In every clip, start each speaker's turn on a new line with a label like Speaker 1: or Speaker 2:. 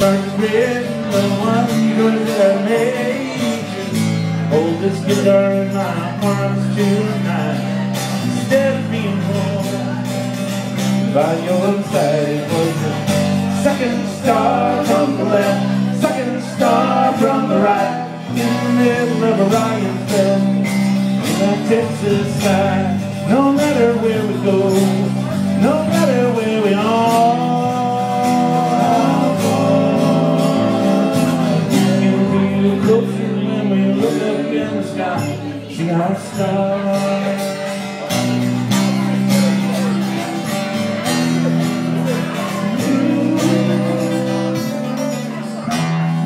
Speaker 1: Start written the one good that made Hold this guitar in my arms tonight being home by your side was the second star from the left Second star from the right In the middle of Orion's belt In the Texas sky No matter where we go our stars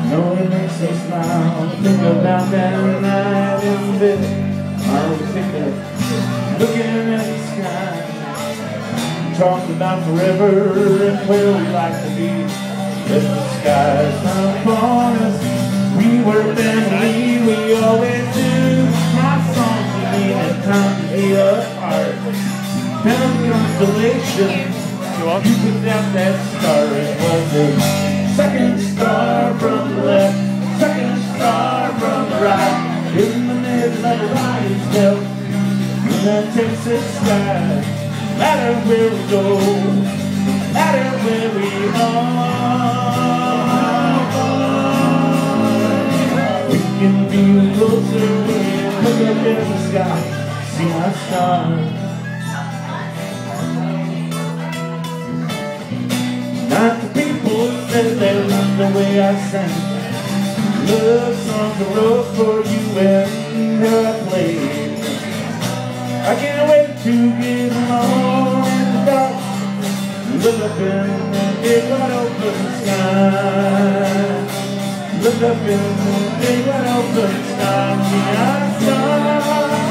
Speaker 1: know it makes us smile Think about that night in bed I was thinking looking at the sky Talk about forever and where we like to be. If the come upon us We were family, we always Found constellation You put out that star, it was a Second star from the left, second star from the right. In the middle of the Orion's belt, in the Texas sky. Matter where we go, matter where we are. We can be closer when we look up in the sky, see our stars. Said they loved the way I sang Love songs I wrote for you and I played I can't wait to get along in the dark Look up in the big wide open sky. Look up in the big wide open sky. See our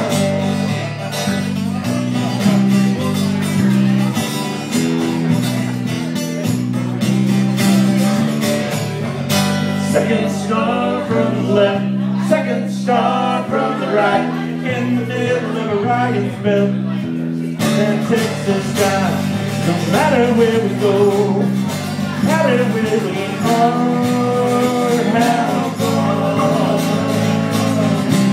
Speaker 1: left, second star from the right, in the middle of Orion's belt, and Texas sky. No matter where we go, No matter where we are, how far.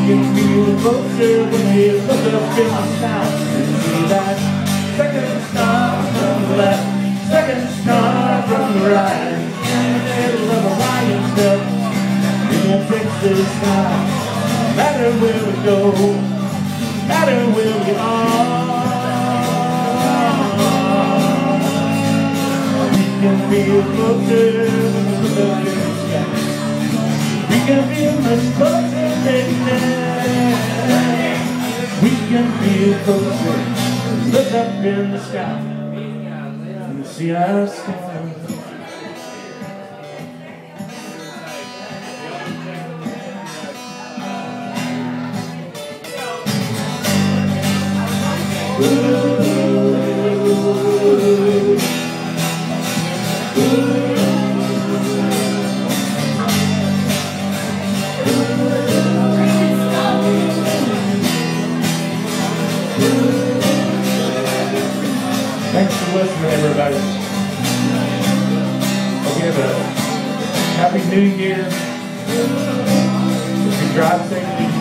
Speaker 1: You can feel closer when we look up in the sky. And see that Sky. Matter where we go, matter where we are, we can feel closer in the sky. We can feel much closer, baby. We can feel closer, look up in the sky and see our stars. Thanks for listening, everybody. Have a happy new year. If you drive safely,